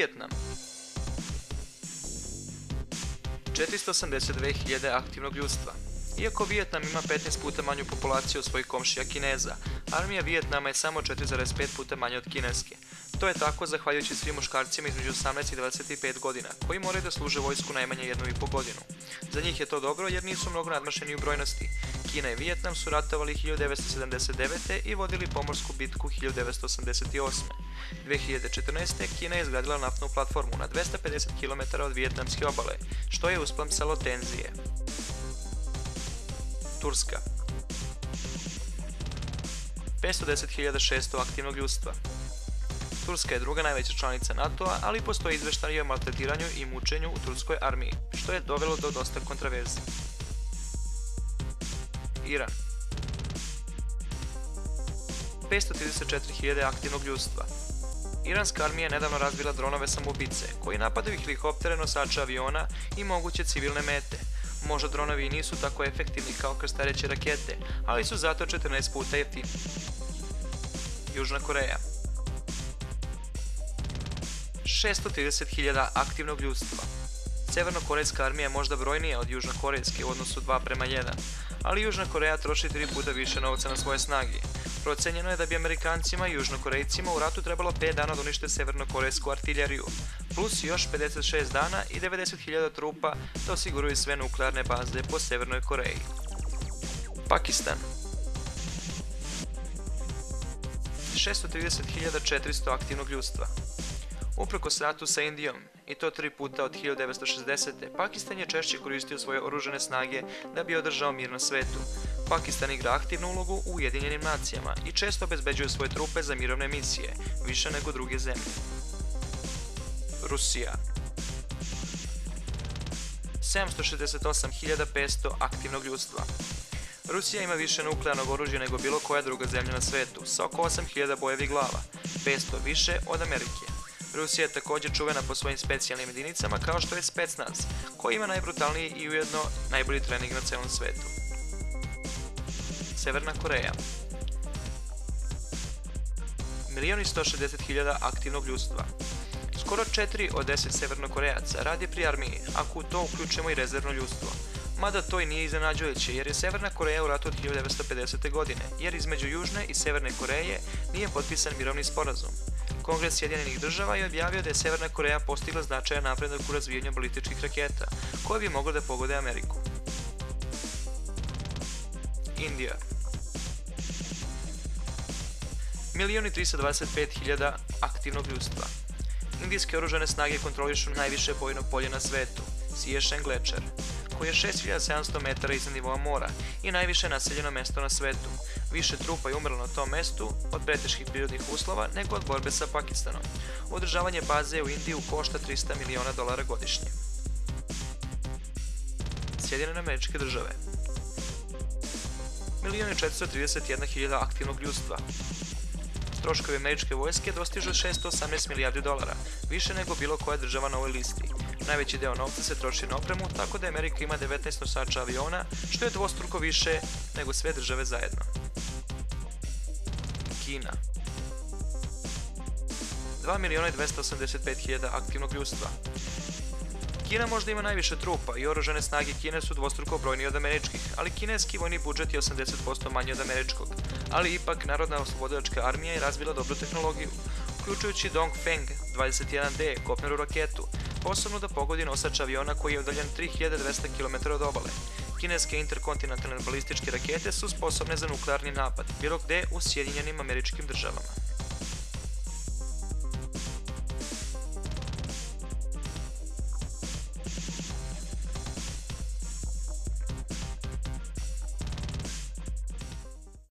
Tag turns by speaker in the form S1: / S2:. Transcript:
S1: Vijetnam. 482.000 aktivnog ljudstva. Iako Vijetnam ima 15 puta manju populaciju od svojih komšija Kineza, armija Vijetnama je samo 4,5 puta manja od kineske. To je tako zahvaljujući svim muškarcima između 18 i 25 godina, koji moraju da služe vojsku najmanje jednu i po godinu. Za njih je to dobro jer nisu mnogo nadmašeni u brojnosti. Kina i Vijetnam su ratovali 1979. i vodili pomorsku bitku 1988. 2014. Kina je izgradila naftnu platformu na 250 km od vijetnamske obale, što je usplamsalo tenzije. Turska 510.600 aktivnog ljudstva. Turska je druga najveća članica NATO-a, ali postoji izveštaj o maltretiranju i mučenju u turskoj armiji, što je dovelo do dosta kontraverzi. Iran 534.000 aktivnog ljudstva. Iranska armija je nedavno razvila dronove samoubice, koji napadaju helikoptere, nosače aviona i moguće civilne mete. Možda dronovi nisu tako efektivni kao krstareće rakete, ali su zato 14 puta jeftini. Južna Koreja 630.000 aktivnog ljudstva. Severnokorejska armija je možda brojnija od južnokorejske u odnosu 2 prema 1, ali Južna Koreja troši tri puta više novca na svoje snage. Procenjeno je da bi Amerikancima i Južnokorejcima u ratu trebalo 5 dana da unište severnokorejsku artiljeriju, plus još 56 dana i 90.000 trupa da osiguruju sve nuklearne baze po Severnoj Koreji. Pakistan 630.400 aktivnog ljudstva. Uprkos ratu sa Indijom, i to tri puta od 1960. Pakistan je češće koristio svoje oružane snage da bi održao mir na svetu. Pakistan igra aktivnu ulogu u Ujedinjenim nacijama i često obezbeđuje svoje trupe za mirovne misije, više nego druge zemlje. Rusija 768.500 aktivnog ljudstva. Rusija ima više nuklearnog oružja nego bilo koja druga zemlja na svetu, sa oko 8000 bojevi glava, 500 više od Amerike. Rusija je također čuvena po svojim specijalnim jedinicama kao što je Spetsnaz, koji ima najbrutalniji i ujedno najbolji trening na celom svetu. Severna Koreja Milijoni 160.000 aktivnog ljudstva. Skoro 4 od 10 severnokorejaca radi pri armiji, ako u to uključimo i rezervno ljudstvo. Mada to i nije iznenađujuće jer je Severna Koreja u ratu od 1950. godine, jer između Južne i Severne Koreje nije potpisan mirovni sporazum. Kongres Sjedinjenih država je objavio da je Severna Koreja postigla značajan napredak u razvijenju balističkih raketa, koje bi moglo da pogode Ameriku. Indija Milijoni 325.000 aktivnog ljudstva. Indijske oružane snage kontrolišu najviše bojno polje na svetu, Siješen glečer, koji je 6700 metara iznad nivoa mora i najviše naseljeno mesto na svetu. Više trupa je umrlo na tom mestu od preteških prirodnih uslova nego od borbe sa Pakistanom. Održavanje baze u Indiju košta 300 miliona dolara godišnje. Sjedinjene američke države Milijoni 431.000 aktivnog ljudstva. Troškovi američke vojske dostižu 618 milijardi dolara, više nego bilo koja država na ovoj listi. Najveći deo novca se troši na opremu, tako da Amerika ima 19 nosača aviona, što je dvostruko više nego sve države zajedno. Kina 2 miliona i 285 hiljada aktivnog ljudstva. Kina možda ima najviše trupa i oružane snage Kine su dvostruko brojnije od američkih, ali kineski vojni budžet je 80% manji od američkog. Ali ipak Narodna oslobodilačka armija je razvila dobru tehnologiju, uključujući Dongfeng 21D kopneru raketu, posebno da pogodi nosač aviona koji je udaljen 3200 km od obale. Kineske interkontinentalne balističke rakete su sposobne za nuklearni napad, bilo gde u Sjedinjenim američkim državama.